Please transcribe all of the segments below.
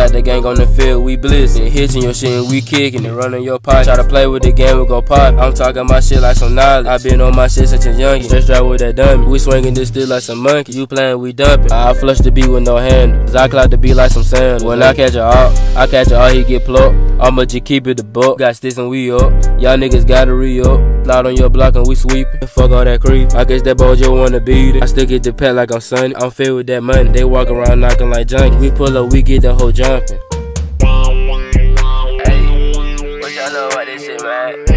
got the gang on the field, we blitzing. Hitting your shit and we kicking it, running your pocket. Try to play with the game, we gon' pop. I'm talking my shit like some knowledge. I been on my shit since a youngin'. Stretch drive with that dummy. We swinging this still like some monkey. You playing, we dumping. I flush the beat with no handle. Cause I clock the beat like some sand. When I catch a all, I catch a all, he get plucked. I'ma just keep it the buck. Got sticks and we up. Y'all niggas gotta re up. Slide on your block and we sweepin'. Fuck all that creep. I guess that bojo wanna beat it. I still get the pet like I'm sunny. I'm filled with that money. They walk around knocking like junkie. We pull up, we get the whole jumping. Hey, what y'all know about this shit, man?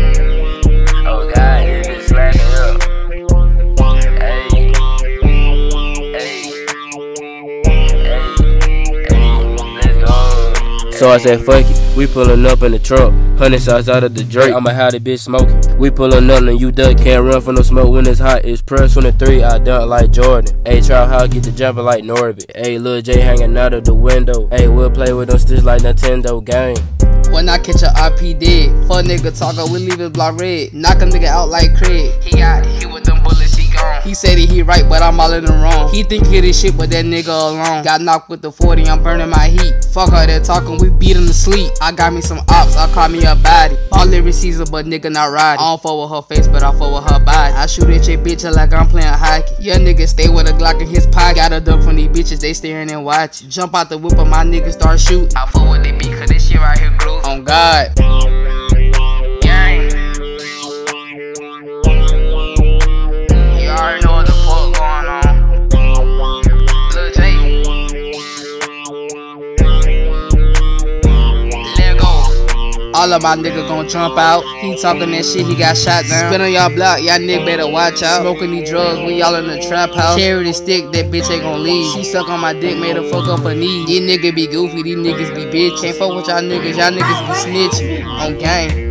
So I said, fuck it, we pulling up in the truck. Hundred shots out of the Drake, I'ma have the bitch smoking. We pulling up and you duck, can't run from no smoke when it's hot. It's press 23, I dunk like Jordan. Hey, try how I get the jumper like Norbit. Hey, Lil J hanging out of the window. Hey, we'll play with them sticks like Nintendo game. When I catch a IP dead, fuck nigga talker, we leave his block red. Knock a nigga out like Craig. He got it, he said that he right, but I'm all in the wrong. He think he this shit, but that nigga alone. Got knocked with the 40, I'm burning my heat. Fuck all that talking, we beat him to sleep. I got me some ops, I call me a body. All lyrics season, but nigga not riding. I don't fuck with her face, but I fuck with her body. I shoot at your bitch like I'm playing hockey. Your nigga stay with a Glock in his pocket. Got a duck from these bitches, they staring and watching. Jump out the whip, and my niggas start shooting. I fuck with they beat, cause this shit right here glue. On God. All of my niggas gon' jump out. He talking that shit, he got shot down. Spin on y'all block, y'all nigga better watch out. Smoking these drugs, we y'all in the trap house. Carry the stick, that bitch ain't gon' leave. She suck on my dick, made her fuck up her knee. These niggas be goofy, these niggas be bitch. Can't fuck with y'all niggas, y'all niggas be snitching. On gang.